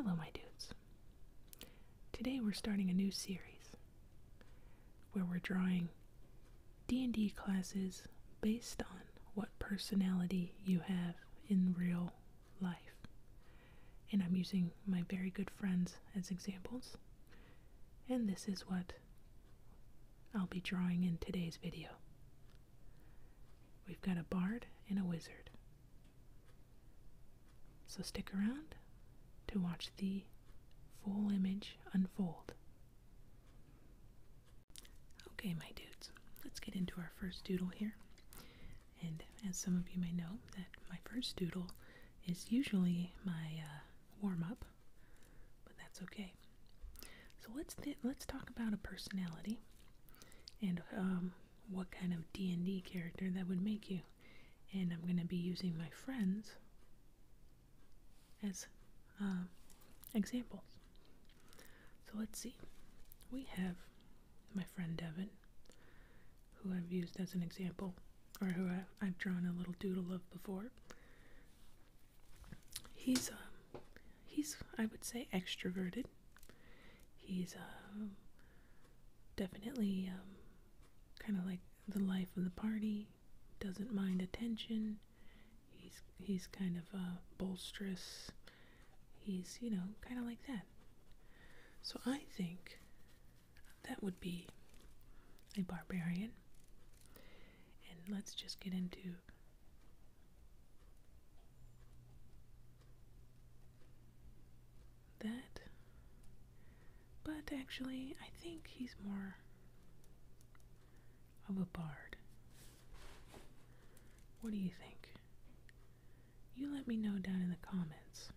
Hello, my dudes. Today we're starting a new series where we're drawing D&D classes based on what personality you have in real life. And I'm using my very good friends as examples. And this is what I'll be drawing in today's video. We've got a bard and a wizard. So stick around to watch the full image unfold. Okay, my dudes, let's get into our first doodle here. And as some of you may know, that my first doodle is usually my uh, warm up, but that's okay. So let's let's talk about a personality and um, what kind of D and D character that would make you. And I'm going to be using my friends as uh, examples. So let's see. We have my friend Devin, who I've used as an example, or who I, have drawn a little doodle of before. He's, um, he's, I would say, extroverted. He's um, definitely um, kind of like the life of the party. Doesn't mind attention. He's he's kind of uh, bolsterous. He's you know kind of like that. So I think that would be a barbarian. And let's just get into that. But actually, I think he's more of a bard. What do you think? You let me know down in the comments.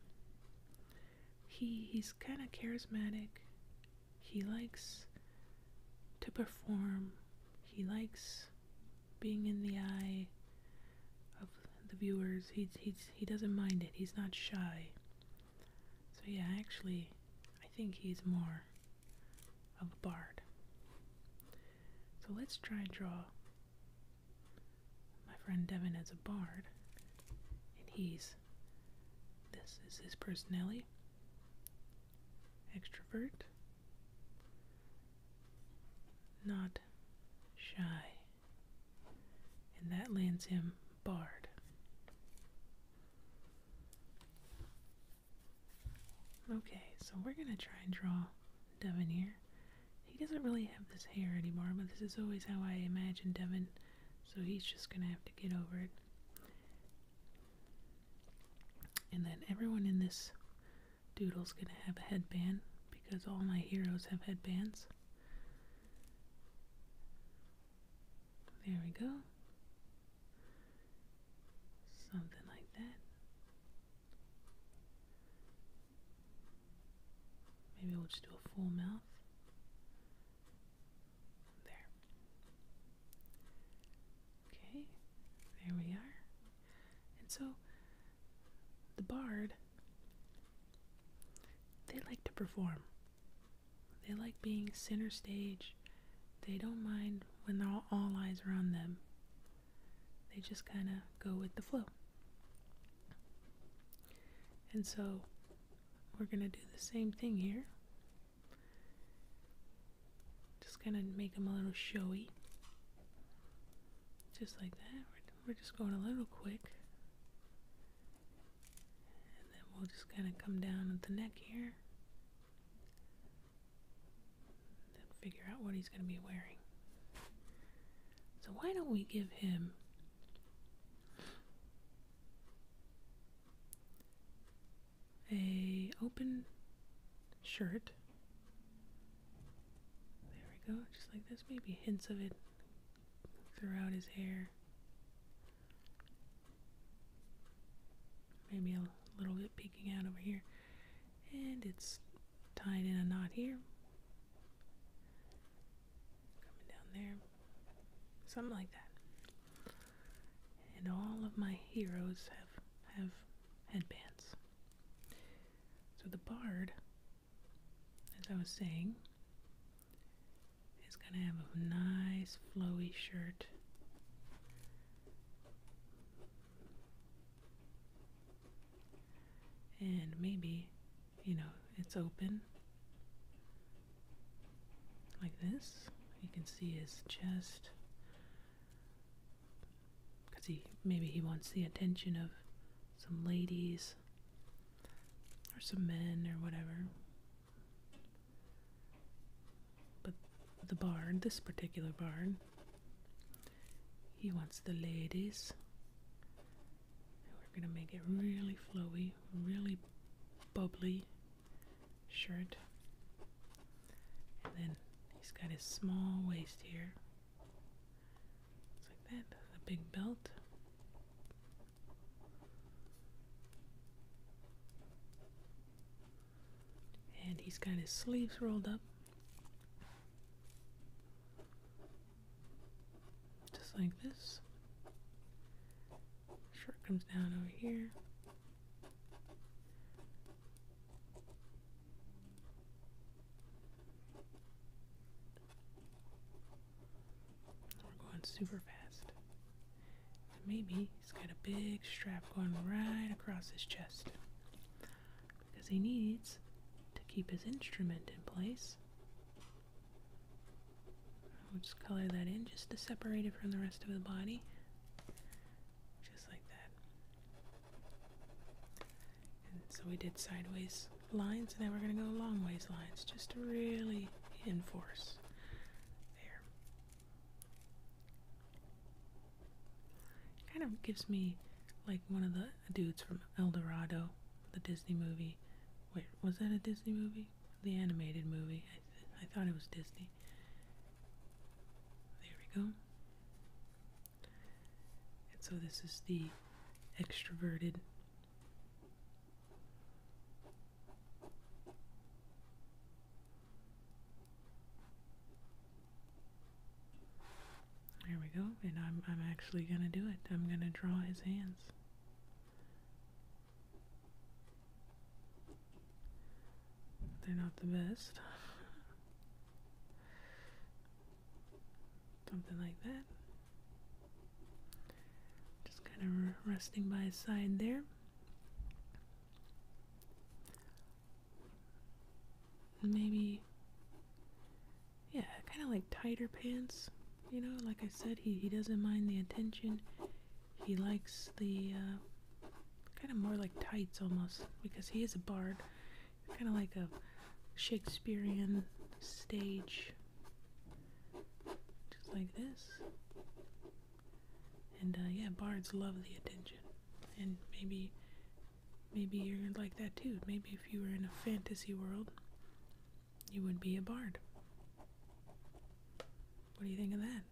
He he's kind of charismatic. He likes to perform. He likes being in the eye of the viewers. He's he's he doesn't mind it. He's not shy. So yeah, actually, I think he's more of a bard. So let's try and draw my friend Devin as a bard. And he's, this is his personality. Extrovert. Not shy. And that lands him bard. Okay, so we're to try and draw here. He doesn't really have this hair anymore, but this is always how I imagine Devin, so he's just to have to get over it. And then everyone in this doodle's to have a headband, because all my heroes have headbands. There we go. Something like that. Maybe we'll just do a full mouth. There. Okay, there we are. And so, the bard, perform. They like being center stage. They don't mind when all, all eyes are on them. They just kind of go with the flow. And so we're going to do the same thing here. Just kind of make them a little showy. Just like that. We're, we're just going a little quick. And then we'll just kind of come down at the neck here. Then figure out what he's going to be wearing. So why don't we give him a open shirt. There we go, just like this. Maybe hints of it throughout his hair. Maybe a little bit peeking out over here. And it's tied in a knot here. Coming down there. Something like that. And all of my heroes have have headbands. So the bard, as I was saying, is going to have a nice flowy shirt. And maybe you know, it's open like this. You can see his chest because he maybe he wants the attention of some ladies or some men or whatever. But the bard, this particular bard, he wants the ladies. we're gonna make it really flowy, really bubbly shirt. And then he's got his small waist here. It's like that, a big belt. And he's got his sleeves rolled up. Just like this. Shirt comes down over here. We're super fast. maybe he's got a big strap going right across his chest. Because he needs to keep his instrument in place. We'll just color that in just to separate it from the rest of the body. Just like that. And so we did sideways lines, and now we're going to go long ways lines just to really enforce. Kind of gives me like one of the dudes from El Dorado, the Disney movie. Wait, was that a Disney movie? The animated movie. I, th I thought it was Disney. There we go. And so this is the extroverted. Go, and I'm I'm actually gonna do it. I'm gonna draw his hands. They're not the best. Something like that. Just kind of resting by his side there. Maybe, yeah, kind of like tighter pants. You know, like I said, he, he doesn't mind the attention. He likes the uh, kind of more like tights almost because he is a bard. Kind of like a Shakespearean stage. Just like this. And uh, yeah, bards love the attention. And maybe, maybe you're like that too. Maybe if you were in a fantasy world, you would be a bard. What do you think of that?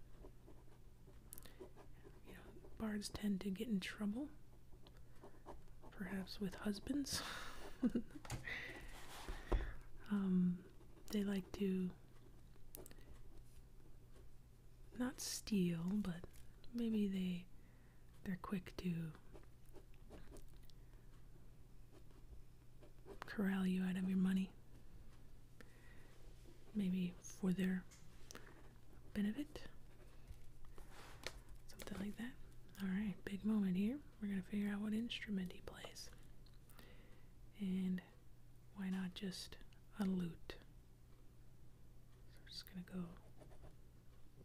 You know, bards tend to get in trouble, perhaps with husbands. um, they like to not steal, but maybe they they're quick to corral you out of your money. Maybe for their benefit. Something like that. Alright, big moment here. We're going to figure out what instrument he plays. And why not just a lute? So we're just going to go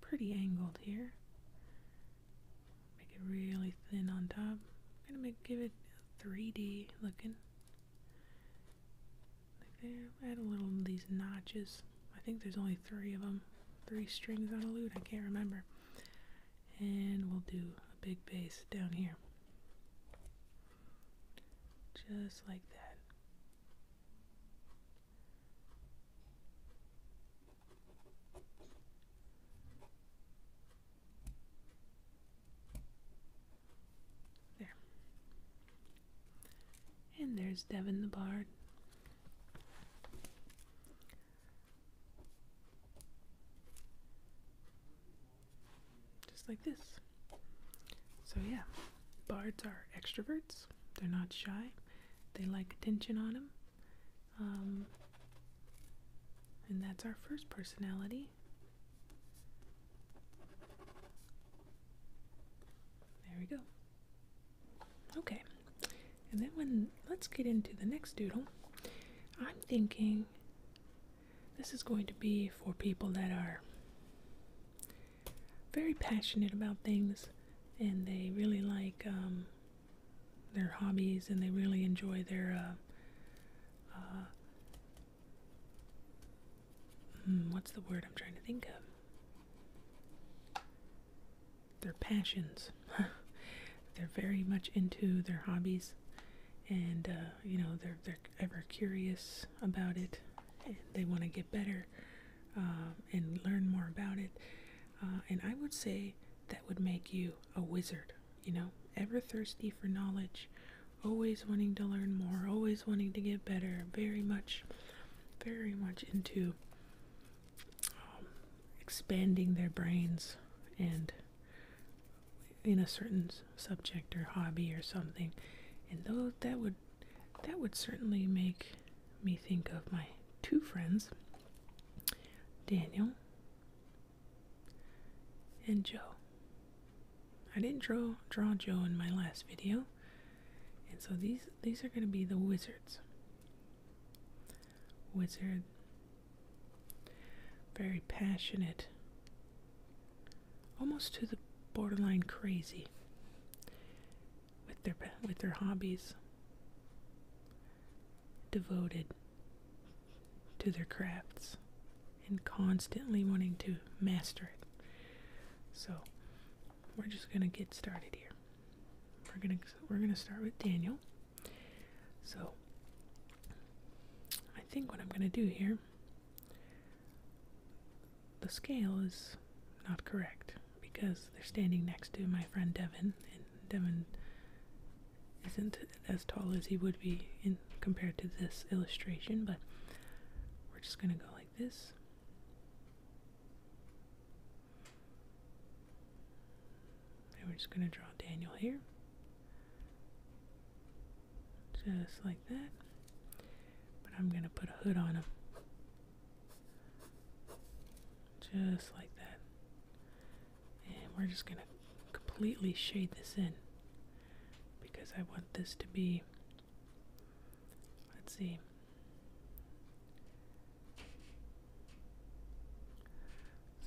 pretty angled here. Make it really thin on top. I'm going to make give it 3D looking. Like there. Add a little of these notches. I think there's only three of them three strings on a lute, I can't remember. And we'll do a big bass down here. Just like that. There. And there's Devin the Bard. Like this. So, yeah, bards are extroverts, they're not shy, they like attention on them. Um, and that's our first personality. There we go. Okay, and then when let's get into the next doodle. I'm thinking this is going to be for people that are very passionate about things and they really like um, their hobbies and they really enjoy their uh, uh, hmm, what's the word I'm trying to think of? Their passions. they're very much into their hobbies, and uh, you know they're they're ever curious about it, and they want to get better uh, and learn more about it. Uh, and I would say that would make you a wizard. You know, ever thirsty for knowledge, always wanting to learn more, always wanting to get better. Very much, very much into um, expanding their brains and in a certain subject or hobby or something and though that would that would certainly make me think of my two friends Daniel and Joe. I didn't draw draw Joe in my last video. And so these these are going to be the wizards. Wizard. Very passionate. Almost to the borderline crazy. With their with their hobbies. Devoted to their crafts. And constantly wanting to master it so we're just gonna get started here we're gonna we're gonna start with Daniel so I think what I'm gonna do here the scale is not correct because they're standing next to my friend Devin, and Devin isn't as tall as he would be in compared to this illustration, but we're just gonna go like this. And we're just gonna draw Daniel here. Just like that. But I'm gonna put a hood on him. Just like that. And we're just going to completely shade this in because I want this to be, let's see,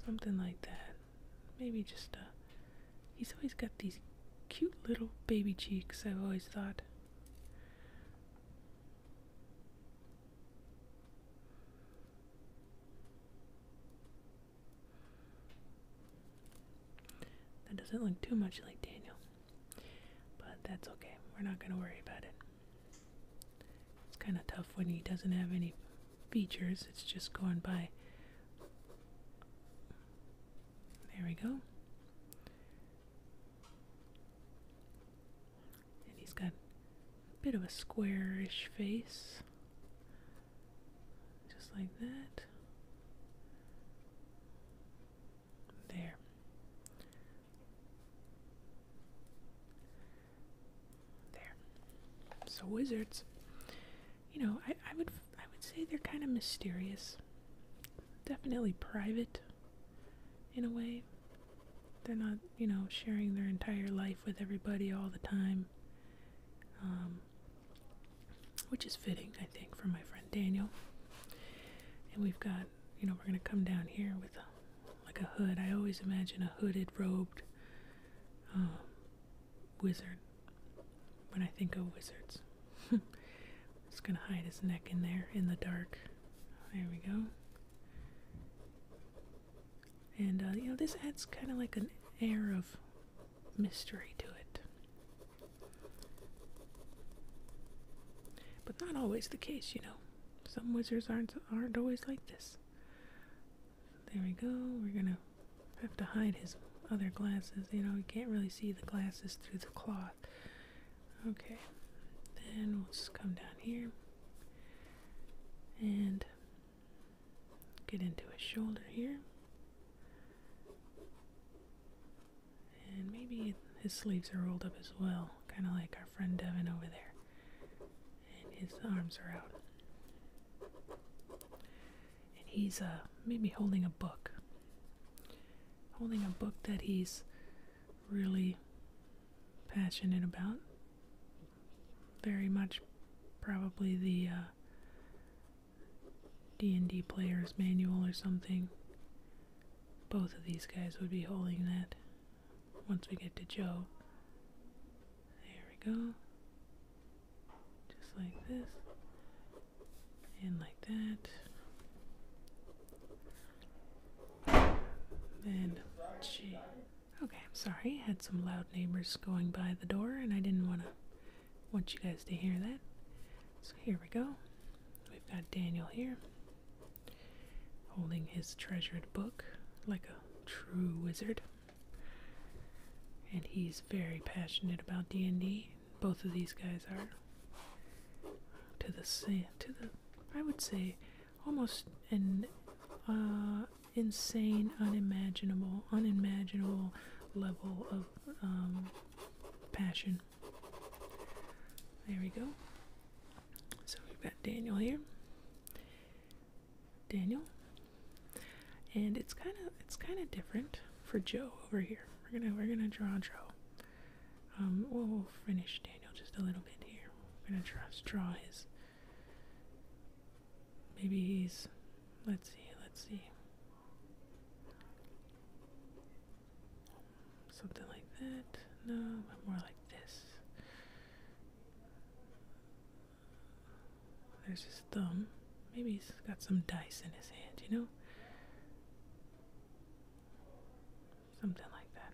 something like that. Maybe just a, he's always got these cute little baby cheeks, I've always thought. That doesn't look too much like Daniel. But that's okay. We're not going to worry about it. It's kind of tough when he doesn't have any features. It's just going by. There we go. And he's got a bit of a squarish face. Just like that. There. There. So wizards, you know, I, I would I would say they're kind of mysterious. Definitely private in a way. They're not, you know, sharing their entire life with everybody all the time. Um, which is fitting, I think, for my friend Daniel. And we've got, you know, we're gonna come down here with a like a hood. I always imagine a hooded, robed um, wizard when I think of wizards. Just gonna hide his neck in there in the dark. There we go. And uh, you know, this adds kind of like an air of mystery to it. But not always the case, you know. Some wizards aren't aren't always like this. There we go. We're gonna have to hide his other glasses. You know, you can't really see the glasses through the cloth. Okay. Then we'll just come down here and get into his shoulder here. And maybe his sleeves are rolled up as well, kind of like our friend Devin over there. His arms are out. And he's uh, maybe holding a book. Holding a book that he's really passionate about. Very much probably the uh, D&D player's manual or something. Both of these guys would be holding that once we get to Joe. There we go. Like this. And like that. And, gee. Okay, I'm sorry. I had some loud neighbors going by the door and I didn't want to want you guys to hear that. So here we go. We've got Daniel here holding his treasured book like a true wizard. And he's very passionate about D&D. Both of these guys are to the same to the I would say almost an uh, insane, unimaginable, unimaginable level of um, passion. There we go. So we've got Daniel here. Daniel. And it's kind of it's kind of different for Joe over here. We're gonna we're gonna draw Joe. Um, we'll, we'll finish Daniel just a little bit here. We're gonna try draw his. Maybe he's. Let's see. Let's see. Something like that. No, more like this. There's his thumb. Maybe he's got some dice in his hand, you know? Something like that.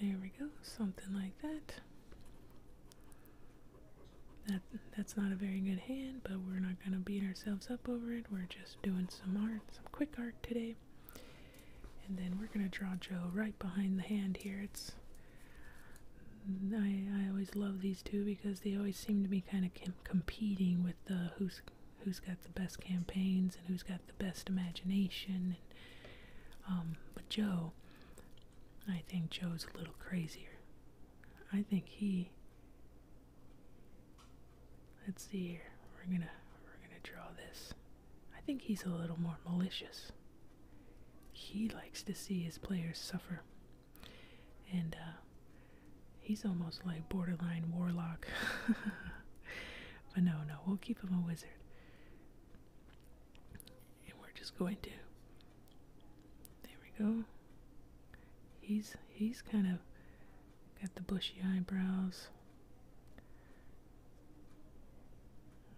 There we go, something like that. That that's not a very good hand, but we're not gonna beat ourselves up over it. We're just doing some art, some quick art today. And then we're gonna draw Joe right behind the hand here. It's I I always love these two because they always seem to be kind of com competing with the who's who's got the best campaigns and who's got the best imagination. And, um, but Joe, I think Joe's a little crazier. I think he. Let's see here. We're gonna we're gonna draw this. I think he's a little more malicious. He likes to see his players suffer, and uh, he's almost like borderline warlock. but no, no, we'll keep him a wizard, and we're just going to. There we go. He's he's kind of got the bushy eyebrows.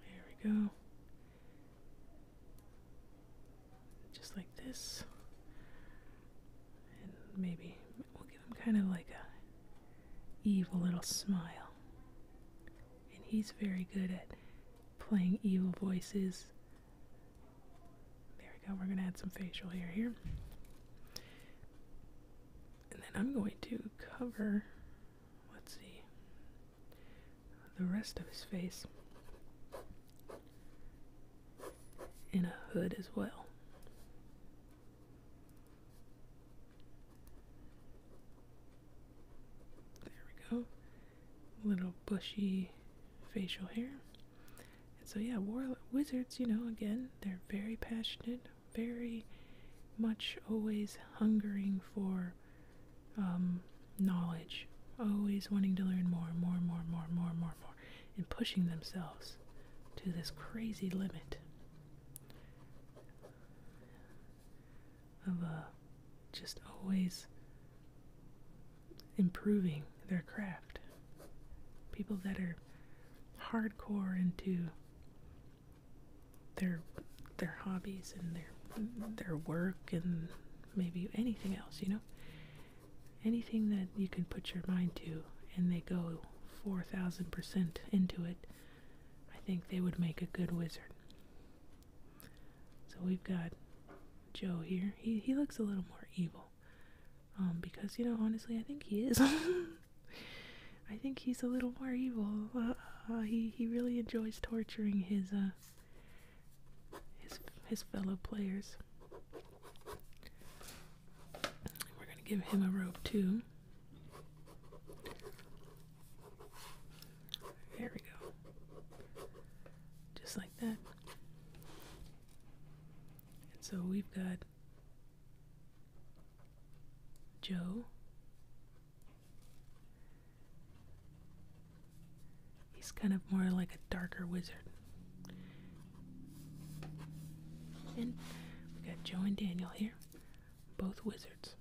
There we go. Just like this. And maybe we'll give him kind of like a evil little smile. And he's very good at playing evil voices. There we go. We're going to add some facial hair here. And then I'm going to cover, let's see, the rest of his face in a hood as well. There we go. Little bushy facial hair. And so, yeah, war wizards, you know, again, they're very passionate, very much always hungering for um, knowledge, always wanting to learn more, more, more, more, more, more, more, and pushing themselves to this crazy limit of uh, just always improving their craft. People that are hardcore into their their hobbies and their their work and maybe anything else, you know? Anything that you can put your mind to and they go 4000% into it, I think they would make a good wizard. So we've got Joe here. He he looks a little more evil. Um because you know, honestly, I think he is. I think he's a little more evil. Uh, uh, he he really enjoys torturing his uh his his fellow players. We're gonna give him a rope too. There we go. Just like that. And so we've got Joe. He's kind of more like a darker wizard. And we got Joe and Daniel here, both wizards.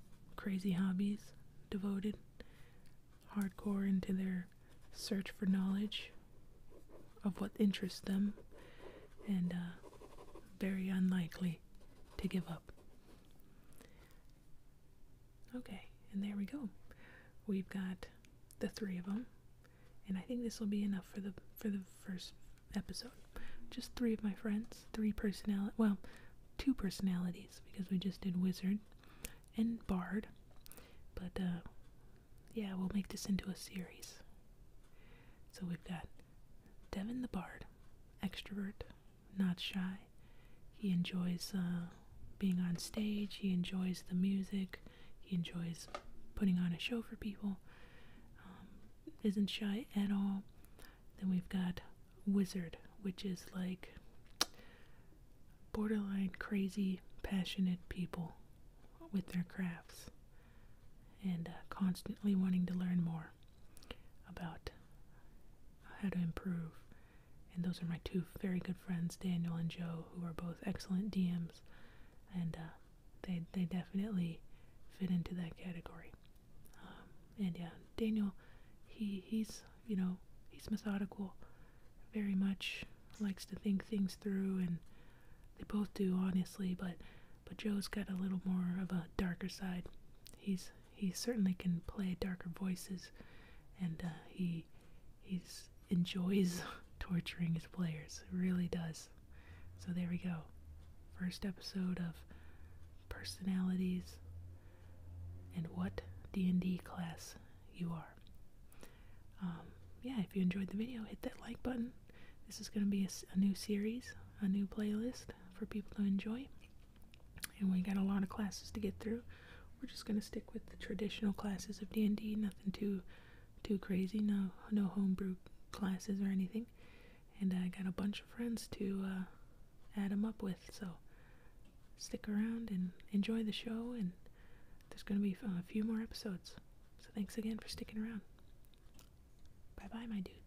Crazy hobbies, devoted, hardcore into their search for knowledge of what interests them, and uh, very unlikely to give up. Okay, and there we go. We've got the three of them, and I think this will be enough for the for the first episode. Just three of my friends, three personality. Well, two personalities because we just did wizard and bard. But uh, yeah, we'll make this into a series. So we've got Devin the bard, extrovert, not shy. He enjoys uh, being on stage. He enjoys the music. He enjoys putting on a show for people. Um, isn't shy at all. Then we've got Wizard, which is like borderline crazy, passionate people with their crafts and uh, constantly wanting to learn more about how to improve. And those are my two very good friends, Daniel and Joe, who are both excellent DMs, and uh, they they definitely fit into that category. Um, and yeah, Daniel, he he's you know he's methodical, very much likes to think things through, and they both do honestly. But but Joe's got a little more of a darker side. He's he certainly can play darker voices, and uh, he enjoys torturing his players. Really does. So there we go. First episode of personalities and what D&D class you are. Um, yeah, if you enjoyed the video, hit that like button. This is going to be a, a new series, a new playlist for people to enjoy. And we got a lot of classes to get through. We're just going to stick with the traditional classes of D&D, nothing too too crazy, no no homebrew classes or anything. And I got a bunch of friends to uh, add them up with, so stick around and enjoy the show and there's going to be a few more episodes. So thanks again for sticking around. Bye bye, my dudes.